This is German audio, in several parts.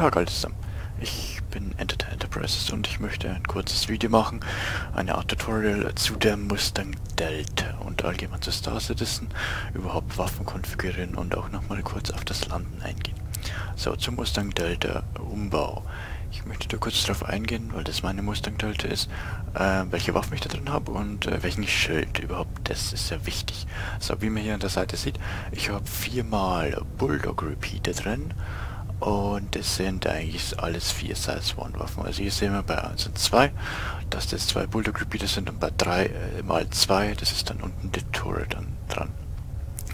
Tag alle zusammen. Ich bin Entertainer Enterprises und ich möchte ein kurzes Video machen, eine Art Tutorial zu der Mustang Delta und allgemein zu Star Citizen, überhaupt Waffen konfigurieren und auch nochmal kurz auf das Landen eingehen. So, zum Mustang Delta Umbau. Ich möchte da kurz darauf eingehen, weil das meine Mustang Delta ist, äh, welche Waffen ich da drin habe und äh, welchen Schild überhaupt. Das ist sehr wichtig. So, wie man hier an der Seite sieht, ich habe viermal Bulldog Repeater drin und es sind eigentlich alles vier Size One Waffen. Also hier sehen wir bei 1 und 2, dass das zwei Bulldog Repeater sind und bei 3 äh, mal 2, das ist dann unten die Turret dann dran.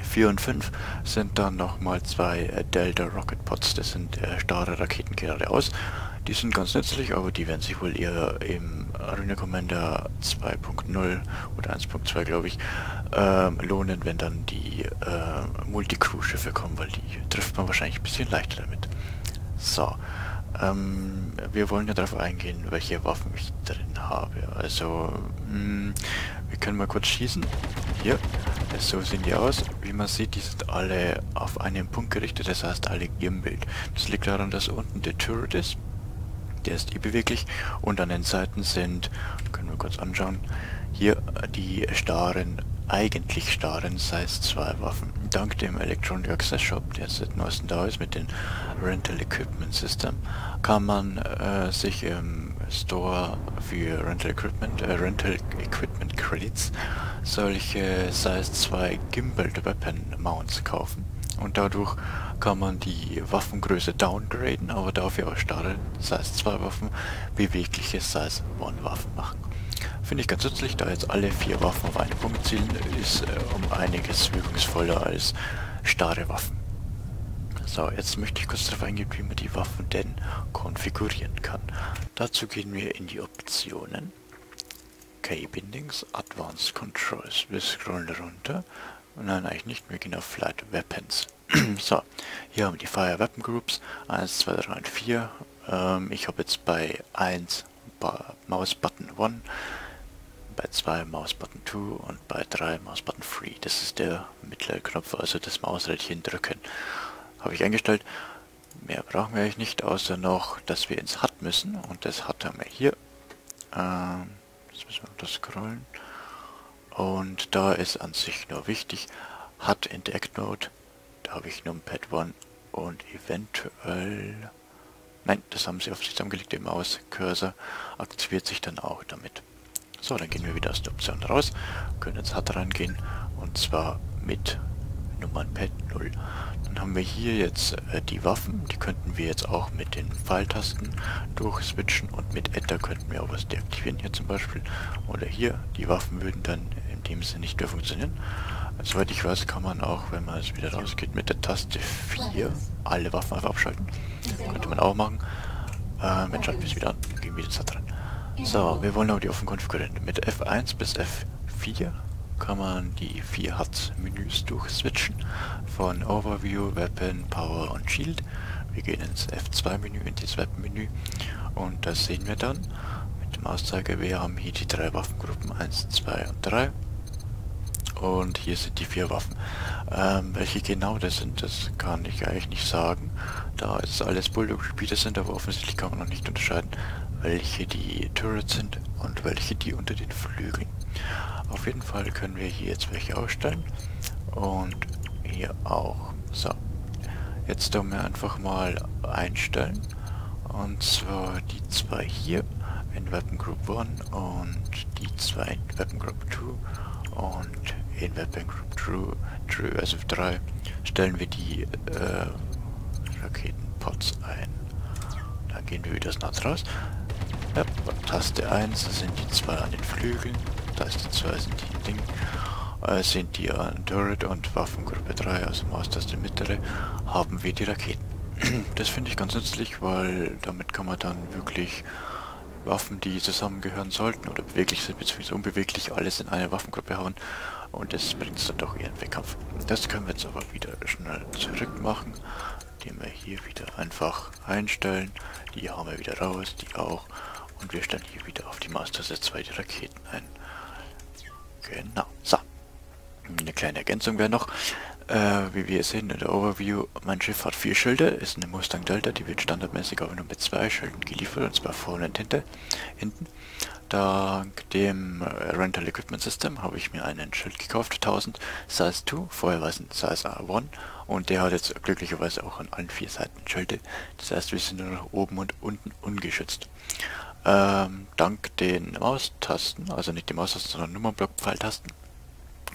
4 und 5 sind dann nochmal zwei äh, Delta Rocket Pods, das sind äh, starre Raketen geradeaus. Die sind ganz nützlich, aber die werden sich wohl eher im Arena Commander 2.0 oder 1.2 glaube ich äh, lohnen, wenn dann die äh, Multicrew-Schiffe kommen, weil die trifft man wahrscheinlich ein bisschen leichter damit. So, ähm, wir wollen ja darauf eingehen, welche Waffen ich drin habe. Also, mh, hm, wir können mal kurz schießen. Hier, so sehen die aus. Wie man sieht, die sind alle auf einen Punkt gerichtet, das heißt alle gimbelt. Das liegt daran, dass unten der Turret ist der ist eh beweglich und an den Seiten sind, können wir kurz anschauen, hier die starren, eigentlich starren Size 2 Waffen. Dank dem Electronic Access Shop, der seit neuestem da ist mit dem Rental Equipment System, kann man äh, sich im Store für Rental Equipment, äh, Rental Equipment Credits solche Size 2 Gimbaled Weapon Mounts kaufen und dadurch kann man die Waffengröße downgraden, aber dafür aus starre Size 2 Waffen bewegliche Size 1 Waffen machen. Finde ich ganz nützlich, da jetzt alle vier Waffen auf einen Punkt zielen, ist äh, um einiges wirkungsvoller als starre Waffen. So, jetzt möchte ich kurz darauf eingehen, wie man die Waffen denn konfigurieren kann. Dazu gehen wir in die Optionen. K-Bindings, Advanced Controls. Wir scrollen runter. Nein, eigentlich nicht, wir gehen auf Flight Weapons. so, hier haben wir die Fire Weapon Groups 1, 2, 3 und 4. Ähm, ich habe jetzt bei 1 Mouse Button 1, bei 2 Mouse Button 2 und bei 3 Mouse Button 3. Das ist der mittlere Knopf, also das Mausrädchen drücken. Habe ich eingestellt. Mehr brauchen wir eigentlich nicht, außer noch, dass wir ins HUD müssen. Und das HUD haben wir hier. Ähm, jetzt müssen wir das scrollen. Und da ist an sich nur wichtig, HUD Interact Mode da habe ich Numpad 1 und eventuell... Nein, das haben sie auf sich zusammengelegt, der Maus-Cursor aktiviert sich dann auch damit. So, dann gehen wir wieder aus der Option raus, können jetzt hart rangehen und zwar mit Nummernpad 0. Dann haben wir hier jetzt äh, die Waffen, die könnten wir jetzt auch mit den Pfeiltasten durchswitchen und mit Enter könnten wir auch was deaktivieren hier zum Beispiel. Oder hier, die Waffen würden dann in dem Sinne nicht mehr funktionieren. Soweit ich weiß, kann man auch, wenn man es wieder rausgeht, mit der Taste 4 alle Waffen einfach abschalten. Könnte man auch machen. Äh, wenn schalten wir es wieder an. Gehen wir jetzt da dran. So, wir wollen aber die offen konfigurieren. Mit F1 bis F4 kann man die vier HUD-Menüs durchswitchen. Von Overview, Weapon, Power und Shield. Wir gehen ins F2-Menü, in das Weapon-Menü. Und da sehen wir dann mit dem Auszeiger, wir haben hier die drei Waffengruppen 1, 2 und 3. Und hier sind die vier Waffen. Ähm, welche genau das sind, das kann ich eigentlich nicht sagen, da es alles Bulldog-Repeater sind, aber offensichtlich kann man noch nicht unterscheiden, welche die Turrets sind und welche die unter den Flügeln. Auf jeden Fall können wir hier jetzt welche ausstellen und hier auch. So, jetzt tun wir einfach mal einstellen und zwar die zwei hier in Weapon Group 1 und die zwei in Weapon Group 2 und in Weapon Group True, True also 3 stellen wir die äh, Raketenpots ein. Dann gehen wir wieder das raus. Ja, Taste 1 sind die zwei an den Flügeln, Taste 2 sind die Ding, äh, sind die an Turret und Waffengruppe 3, also Maustaste mittlere, haben wir die Raketen. Das finde ich ganz nützlich, weil damit kann man dann wirklich Waffen, die zusammengehören sollten oder beweglich sind bzw. unbeweglich, alles in eine Waffengruppe hauen und das bringt es dann doch eher in Wettkampf. Das können wir jetzt aber wieder schnell zurück machen, indem wir hier wieder einfach einstellen. Die haben wir wieder raus, die auch. Und wir stellen hier wieder auf die Maustaste 2 die Raketen ein. Genau. So. Eine kleine Ergänzung wäre noch, Äh, wie wir sehen in der Overview, mein Schiff hat vier Schilde, ist eine Mustang Delta, die wird standardmäßig aber nur mit zwei Schilden geliefert, und zwar vorne und hinten. Dank dem äh, Rental Equipment System habe ich mir einen Schild gekauft, 1000 Size 2, vorher war es ein Size 1 und der hat jetzt glücklicherweise auch an allen vier Seiten Schilde, das heißt wir sind nur nach oben und unten ungeschützt. Ähm, dank den Maustasten, also nicht die Maustasten, sondern Nummernblock-Pfeiltasten,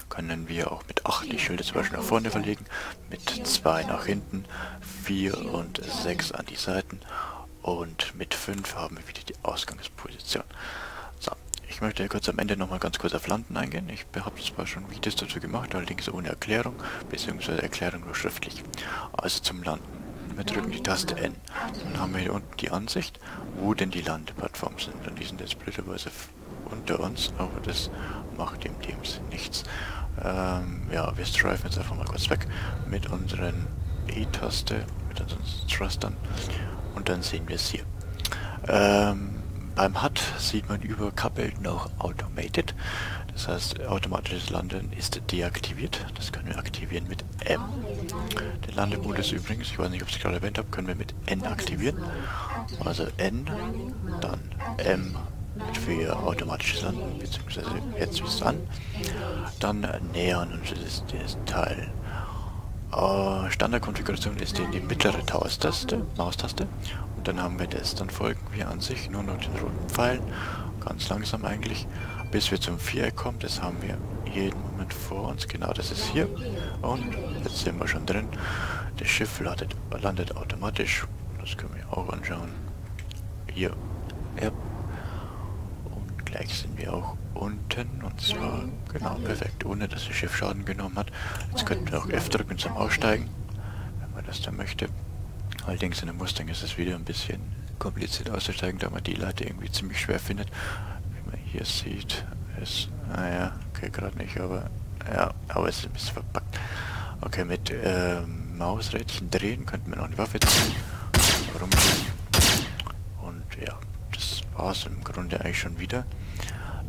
können wir auch mit 8 die Schilde zum Beispiel nach vorne verlegen, mit 2 nach hinten, 4 und 6 an die Seiten und mit 5 haben wir wieder die Ausgangsposition. Ich möchte kurz am Ende nochmal ganz kurz auf Landen eingehen. Ich habe zwar schon Videos dazu gemacht, allerdings ohne Erklärung, beziehungsweise Erklärung nur schriftlich. Also zum Landen. Wir drücken die Taste N. Dann haben wir hier unten die Ansicht, wo denn die Landeplattformen sind. Und die sind jetzt blöderweise unter uns, aber das macht dem Sinn nichts. Ähm, ja, wir strifen jetzt einfach mal kurz weg mit unseren E-Taste, mit unseren Thrustern und dann sehen wir es hier. Ähm, beim HUD sieht man über Coupled noch Automated, das heißt automatisches Landen ist deaktiviert, das können wir aktivieren mit M. Den Landemodus übrigens, ich weiß nicht ob ich es gerade erwähnt habe, können wir mit N aktivieren, also N, dann M für automatisches Landen, beziehungsweise jetzt ist es an. Dann nähern uns das, das Teil. Uh, Standardkonfiguration ist die, die mittlere Maustaste, Maustaste und dann haben wir das. Dann folgen wir an sich nur noch den roten Pfeilen, ganz langsam eigentlich, bis wir zum Viereck kommen. Das haben wir jeden Moment vor uns, genau das ist hier. Und jetzt sind wir schon drin. Das Schiff landet, landet automatisch, das können wir auch anschauen. Hier, ja, Gleich sind wir auch unten und zwar genau perfekt, ohne dass das Schiff Schaden genommen hat. Jetzt könnten wir auch F drücken zum Aussteigen, wenn man das dann möchte. Allerdings in der Mustang ist es wieder ein bisschen kompliziert auszusteigen, da man die Leiter irgendwie ziemlich schwer findet. Wie man hier sieht, ist, naja, okay, gerade nicht, aber ja, aber es ist ein bisschen verpackt. Okay, mit ähm, Mausrädchen drehen könnten wir noch eine Waffe ziehen. Warum Und ja, das war es im Grunde eigentlich schon wieder.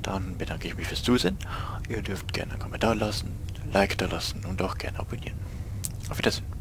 Dann bedanke ich mich fürs Zusehen. Ihr dürft gerne einen Kommentar lassen, Like da lassen und auch gerne abonnieren. Auf Wiedersehen.